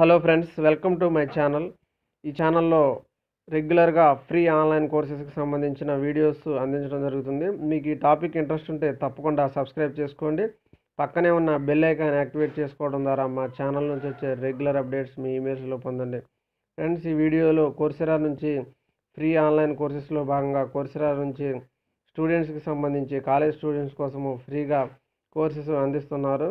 Hello friends welcome to my channel. ఈ ఛానల్లో రెగ్యులర్గా ఫ్రీ ఆన్లైన్ కోర్సెస్కి సంబంధించిన వీడియోస్ అందించడం జరుగుతుంది. మీకు ఈ టాపిక్ ఇంట్రెస్ట్ ఉంటే తప్పకుండా సబ్స్క్రైబ్ చేసుకోండి. పక్కనే ఉన్న బెల్ ఐకాన్ యాక్టివేట్ చేసుకోవడం ద్వారా మా ఛానల్ నుంచి వచ్చే రెగ్యులర్ అప్డేట్స్ మీ ఇమెయిల్స్లో పొందండి. ఫ్రెండ్స్ ఈ వీడియోలో కోర్సెరా నుంచి ఫ్రీ ఆన్లైన్ కోర్సెస్లో భాగంగా కోర్సెరా నుంచి స్టూడెంట్స్కి సంబంధించి కాలేజ్ స్టూడెంట్స్ కోసము ఫ్రీగా కోర్సెస్ అందిస్తున్నారు.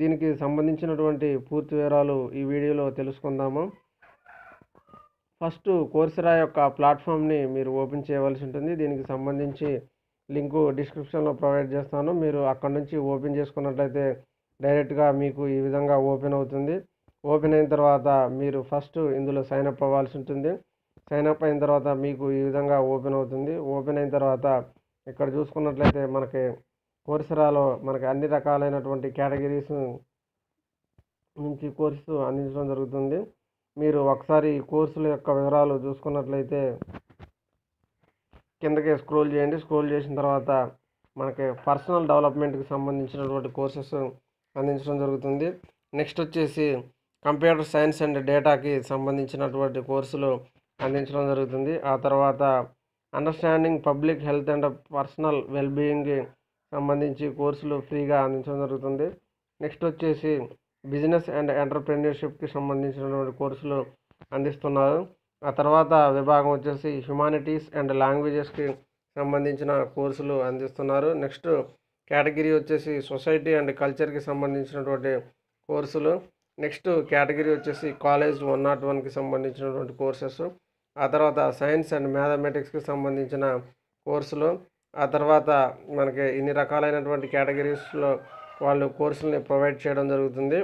దీనికి సంబంధించినటువంటి పూర్తి వివరాలు ఈ వీడియోలో తెలుసుకుందాము. ఫస్ట్ కోర్సెరా యొక్క ప్లాట్ఫామ్ని మీరు ఓపెన్ చేయవలసి ఉంటుంది. దీనికి సంబంధించి లింకు డిస్క్రిప్షన్లో ప్రొవైడ్ చేస్తాను. మీరు అక్కడ నుంచి ఓపెన్ చేసుకున్నట్లయితే డైరెక్ట్గా మీకు ఈ విధంగా ఓపెన్ అవుతుంది. ఓపెన్ అయిన తర్వాత మీరు ఫస్ట్ ఇందులో సైన్ అప్ అవ్వాల్సి ఉంటుంది. సైన్అప్ అయిన తర్వాత మీకు ఈ విధంగా ఓపెన్ అవుతుంది. ఓపెన్ అయిన తర్వాత ఇక్కడ చూసుకున్నట్లయితే మనకి కోర్సరాలో మనకి అన్ని రకాలైనటువంటి కేటగిరీస్ నుంచి కోర్సు అందించడం జరుగుతుంది. మీరు ఒకసారి ఈ కోర్సుల యొక్క వివరాలు చూసుకున్నట్లయితే కిందకి స్క్రోల్ చేయండి. స్క్రోల్ చేసిన తర్వాత మనకి పర్సనల్ డెవలప్మెంట్కి సంబంధించినటువంటి కోర్సెస్ అందించడం జరుగుతుంది. నెక్స్ట్ వచ్చేసి కంప్యూటర్ సైన్స్ అండ్ డేటాకి సంబంధించినటువంటి కోర్సులు అందించడం జరుగుతుంది. ఆ తర్వాత understanding public health and personal wellbeing సంబంధించి కోర్సులు ఫ్రీగా అందించడం జరుగుతుంది. నెక్స్ట్ వచ్చేసి బిజినెస్ అండ్ ఎంటర్ప్రెన్యూర్షిప్కి సంబంధించినటువంటి కోర్సులు అందిస్తున్నారు. ఆ తర్వాత విభాగం వచ్చేసి హ్యుమానిటీస్ అండ్ లాంగ్వేజెస్కి సంబంధించిన కోర్సులు అందిస్తున్నారు. నెక్స్ట్ కేటగిరీ వచ్చేసి సొసైటీ అండ్ కల్చర్కి సంబంధించినటువంటి కోర్సులు. నెక్స్ట్ కేటగిరీ వచ్చేసి కాలేజ్ వన్ నాట్ వన్కి సంబంధించినటువంటి కోర్సెస్. ఆ తర్వాత సైన్స్ అండ్ మ్యాథమెటిక్స్కి సంబంధించిన కోర్సులు. ఆ తర్వాత మనకి ఇన్ని రకాలైనటువంటి కేటగిరీస్లో వాళ్ళు కోర్సుల్ని ప్రొవైడ్ చేయడం జరుగుతుంది.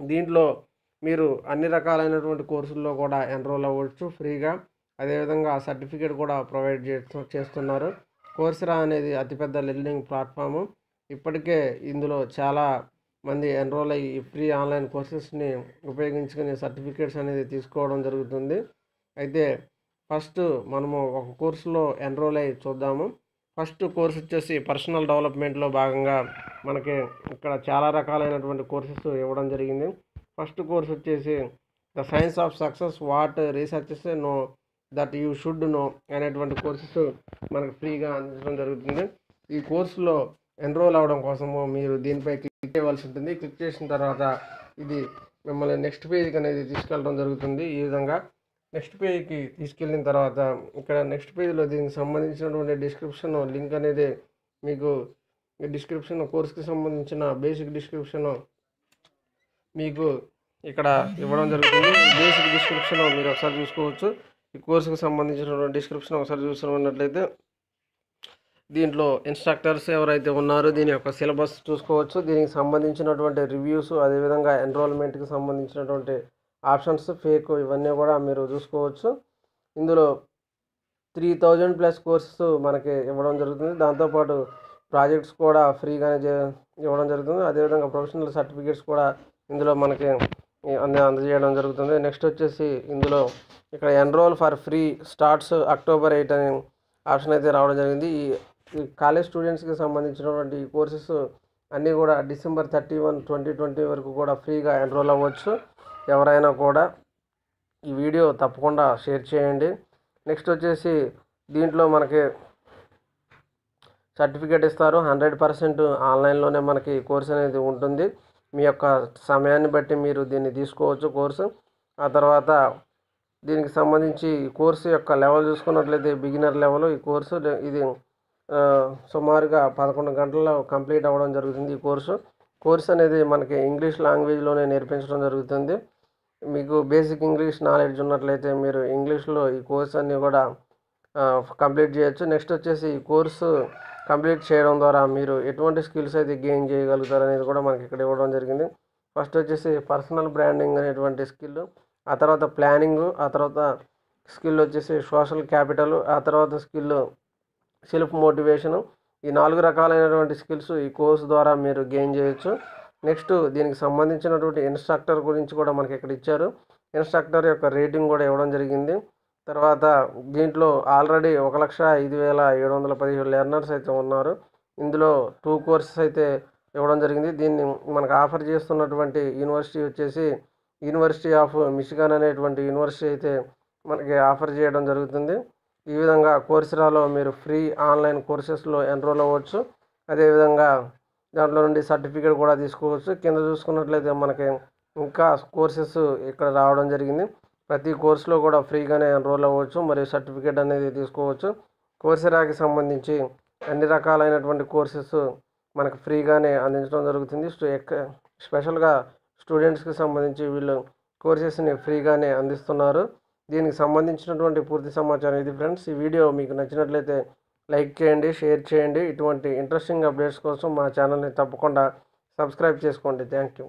దీంట్లో మీరు అన్ని రకాలైనటువంటి కోర్సుల్లో కూడా ఎన్రోల్ అవ్వచ్చు ఫ్రీగా. అదేవిధంగా సర్టిఫికేట్ కూడా ప్రొవైడ్ చేస్తూ చేస్తున్నారు. కోర్సురా అనేది అతిపెద్ద లెర్నింగ్ ప్లాట్ఫాము. ఇప్పటికే ఇందులో చాలా మంది ఎన్రోల్ అయ్యి ఈ ఫ్రీ ఆన్లైన్ కోర్సెస్ని ఉపయోగించుకుని సర్టిఫికేట్స్ అనేది తీసుకోవడం జరుగుతుంది. అయితే ఫస్ట్ మనము ఒక కోర్సులో ఎన్రోల్ అయ్యి చూద్దాము. ఫస్ట్ కోర్స్ వచ్చేసి పర్సనల్ డెవలప్మెంట్లో భాగంగా మనకి ఇక్కడ చాలా రకాలైనటువంటి కోర్సెస్ ఇవ్వడం జరిగింది. ఫస్ట్ కోర్స్ వచ్చేసి the science of success what researchers know that you should know అనేటువంటి కోర్సెస్ మనకు ఫ్రీగా అందించడం జరుగుతుంది. ఈ కోర్సులో ఎన్రోల్ అవ్వడం కోసము మీరు దీనిపై క్లిక్ చేయవలసి ఉంటుంది. క్లిక్ చేసిన తర్వాత ఇది మిమ్మల్ని నెక్స్ట్ పేజ్కి అనేది తీసుకెళ్ళడం జరుగుతుంది ఈ విధంగా. నెక్స్ట్ పేజ్కి తీసుకెళ్ళిన తర్వాత ఇక్కడ నెక్స్ట్ పేజ్లో దీనికి సంబంధించినటువంటి డిస్క్రిప్షన్ లింక్ అనేది మీకు డిస్క్రిప్షన్ కోర్స్కి సంబంధించిన బేసిక్ డిస్క్రిప్షన్ మీకు ఇక్కడ ఇవ్వడం జరుగుతుంది. బేసిక్ డిస్క్రిప్షన్ మీరు ఒకసారి చూసుకోవచ్చు. ఈ కోర్సుకి సంబంధించినటువంటి డిస్క్రిప్షన్ ఒకసారి చూసుకున్నట్లయితే దీంట్లో ఇన్స్ట్రక్టర్స్ ఎవరైతే ఉన్నారో దీని యొక్క సిలబస్ చూసుకోవచ్చు. దీనికి సంబంధించినటువంటి రివ్యూస్ అదేవిధంగా ఎన్రోల్మెంట్కి సంబంధించినటువంటి ఆప్షన్స్ ఫేక్ ఇవన్నీ కూడా మీరు చూసుకోవచ్చు. ఇందులో త్రీ థౌజండ్ ప్లస్ కోర్సెస్ మనకి ఇవ్వడం జరుగుతుంది. దాంతోపాటు ప్రాజెక్ట్స్ కూడా ఫ్రీగానే ఇవ్వడం జరుగుతుంది. అదేవిధంగా ప్రొఫెషనల్ సర్టిఫికేట్స్ కూడా ఇందులో మనకి అంద అందజేయడం జరుగుతుంది. నెక్స్ట్ వచ్చేసి ఇందులో ఇక్కడ enrol for free starts October eight అనే ఆప్షన్ అయితే రావడం జరిగింది. ఈ ఈ కాలేజ్ స్టూడెంట్స్కి సంబంధించినటువంటి ఈ కోర్సెస్ అన్నీ కూడా December thirty one twenty twenty వరకు కూడా ఫ్రీగా ఎన్రోల్ అవ్వచ్చు. ఎవరైనా కూడా ఈ వీడియో తప్పకుండా షేర్ చేయండి. నెక్స్ట్ వచ్చేసి దీంట్లో మనకి సర్టిఫికేట్ ఇస్తారు. హండ్రెడ్ పర్సెంట్ ఆన్లైన్లోనే మనకి కోర్స్ అనేది ఉంటుంది. మీ యొక్క సమయాన్ని బట్టి మీరు దీన్ని తీసుకోవచ్చు కోర్సు. ఆ తర్వాత దీనికి సంబంధించి కోర్సు యొక్క లెవెల్ చూసుకున్నట్లయితే బిగినర్ లెవెల్ ఈ కోర్సు. ఇది సుమారుగా పదకొండు గంటల్లో కంప్లీట్ అవ్వడం జరుగుతుంది ఈ కోర్సు. కోర్స్ అనేది మనకి ఇంగ్లీష్ లాంగ్వేజ్లోనే నేర్పించడం జరుగుతుంది. మీకు బేసిక్ ఇంగ్లీష్ నాలెడ్జ్ ఉన్నట్లయితే మీరు ఇంగ్లీష్లో ఈ కోర్స్ అన్ని కూడా కంప్లీట్ చేయొచ్చు. నెక్స్ట్ వచ్చేసి ఈ కోర్సు కంప్లీట్ చేయడం ద్వారా మీరు ఎటువంటి స్కిల్స్ అయితే గెయిన్ చేయగలుగుతారు అనేది కూడా మనకి ఇక్కడ ఇవ్వడం జరిగింది. ఫస్ట్ వచ్చేసి పర్సనల్ బ్రాండింగ్ అనేటువంటి స్కిల్ ఆ తర్వాత ప్లానింగ్ ఆ తర్వాత స్కిల్ వచ్చేసి సోషల్ క్యాపిటల్ ఆ తర్వాత స్కిల్ సెల్ఫ్ మోటివేషను ఈ నాలుగు రకాలైనటువంటి స్కిల్స్ ఈ కోర్స్ ద్వారా మీరు గెయిన్ చేయొచ్చు. నెక్స్ట్ దీనికి సంబంధించినటువంటి ఇన్స్ట్రక్టర్ గురించి కూడా మనకి ఇక్కడ ఇచ్చారు. ఇన్స్ట్రక్టర్ యొక్క రేటింగ్ కూడా ఇవ్వడం జరిగింది. తర్వాత దీంట్లో ఆల్రెడీ ఒక లక్ష ఐదు వేల ఏడు వందల పదిహేడు లెర్నర్స్ అయితే ఉన్నారు. ఇందులో టూ కోర్సెస్ అయితే ఇవ్వడం జరిగింది. దీన్ని మనకు ఆఫర్ చేస్తున్నటువంటి యూనివర్సిటీ వచ్చేసి యూనివర్సిటీ ఆఫ్ మిషిగాన్ అనేటువంటి యూనివర్సిటీ అయితే మనకి ఆఫర్ చేయడం జరుగుతుంది. ఈ విధంగా కోర్సురాలో మీరు ఫ్రీ ఆన్లైన్ కోర్సెస్లో ఎన్రోల్ అవ్వచ్చు. అదేవిధంగా దాంట్లో నుండి సర్టిఫికేట్ కూడా తీసుకోవచ్చు. కింద చూసుకున్నట్లయితే మనకి ఇంకా కోర్సెస్ ఇక్కడ రావడం జరిగింది. ప్రతి కోర్సులో కూడా ఫ్రీగానే ఎన్రోల్ అవ్వచ్చు మరియు సర్టిఫికేట్ అనేది తీసుకోవచ్చు. కోర్సెరాకి సంబంధించి అన్ని రకాలైనటువంటి కోర్సెస్ మనకు ఫ్రీగానే అందించడం జరుగుతుంది. స్పెషల్గా స్టూడెంట్స్కి సంబంధించి వీళ్ళు కోర్సెస్ని ఫ్రీగానే అందిస్తున్నారు. దీనికి సంబంధించినటువంటి పూర్తి సమాచారం ఇది ఫ్రెండ్స్. ఈ వీడియో మీకు నచ్చినట్లయితే లైక్ చేయండి షేర్ చేయండి. ఇటువంటి ఇంట్రెస్టింగ్ అప్డేట్స్ కోసం మా ఛానల్ని తప్పకుండా సబ్స్క్రైబ్ చేసుకోండి. Thank you.